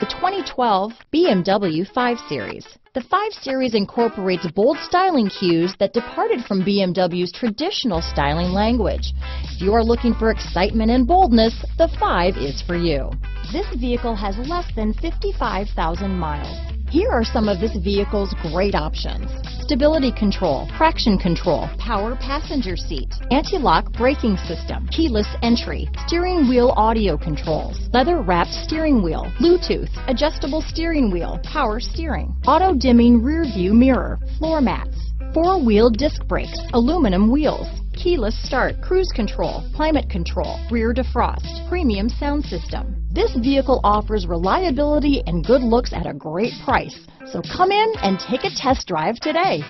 The 2012 BMW 5 Series. The 5 Series incorporates bold styling cues that departed from BMW's traditional styling language. If you are looking for excitement and boldness, the 5 is for you. This vehicle has less than 55,000 miles. Here are some of this vehicle's great options. Stability control, traction control, power passenger seat, anti-lock braking system, keyless entry, steering wheel audio controls, leather wrapped steering wheel, Bluetooth, adjustable steering wheel, power steering, auto dimming rear view mirror, floor mats, four-wheel disc brakes, aluminum wheels, keyless start, cruise control, climate control, rear defrost, premium sound system. This vehicle offers reliability and good looks at a great price. So come in and take a test drive today.